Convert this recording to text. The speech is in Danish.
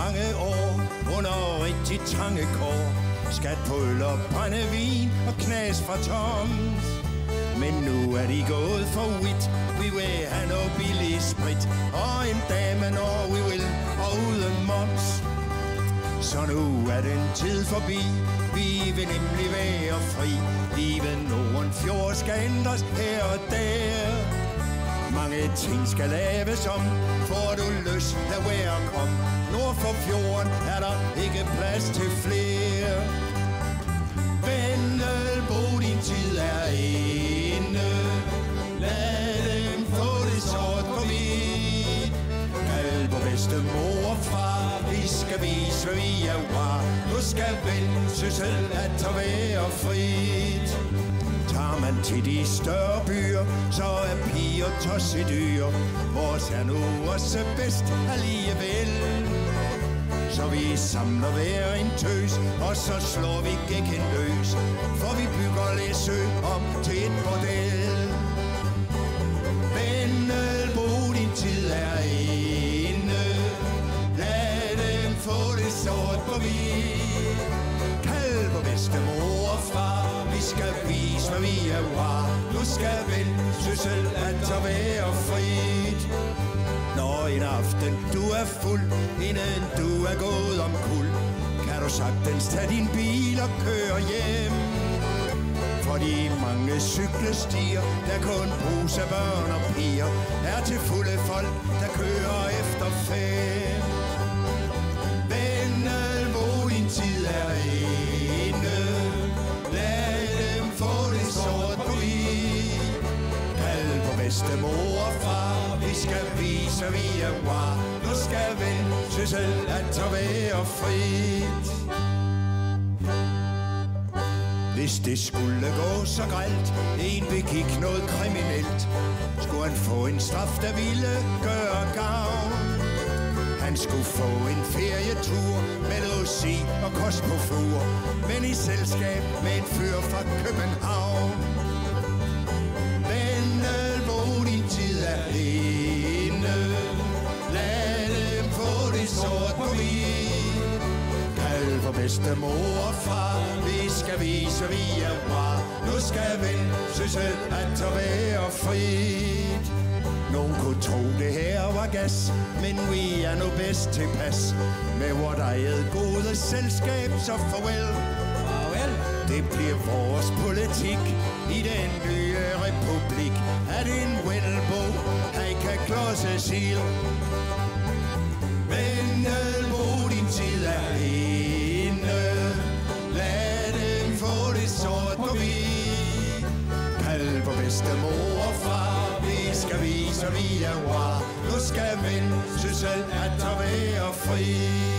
mange år under rigtig trange kår. Skat på øl og brændevin og knas fra Toms. Men nu er de gået for wit, Vi vil have noget billig sprit. Og en dame, når vi vil, og uden moms. Så nu er den tid forbi. Vi vil nemlig være fri. Livet Norden Fjord skal ændres her og der. Mange ting skal laves om. Får du lyst, lad være at komme. Nord for fjorden er der ikke plads til flere. Vendelbo, din tid er inde. Lad dem få det sort på hvidt. Kald på bedste mor og far. Vi skal vise, hvad vi er var. Nu skal vendsyssel at tage være frit. Tager man til de større byer, så er piger tossedyr. Vores er nu også bedst alligevel. Så vi samler hver en tøs, og så slår vi gækken løs. For vi bygger Læsø om til et bordel. Vi er var. Nu skal vel syssel at tage være frit. Når en aften du er fuld, inden du er gået om kul, kan du sagtens tage din bil og køre hjem. For de mange cykelstier, der kun bruges af børn og piger, er til fulde folk, der kører efter bedste mor og far. Vi skal vise, at vi er var. Nu skal vi til selv at tage være frit. Hvis det skulle gå så gralt, en begik noget kriminelt, skulle han få en straf, der ville gøre gavn. Han skulle få en ferietur med logi og kost på fur, men i selskab med en fyr fra København. For bedstemor og far. Vi skal vise, vi er var. Nu skal vel syssel at være frit. Nogen kunne tro, det her var gas, men vi er nu bedst tilpas. Med vort eget gode selskab, så farvel. Farvel. Det bliver vores politik i den nye republik, at en Wendelbo, han kan klodse sil. Bedste mor og far. Vi skal vise, at vi er var. Nu skal mænd synes selv at tage være fri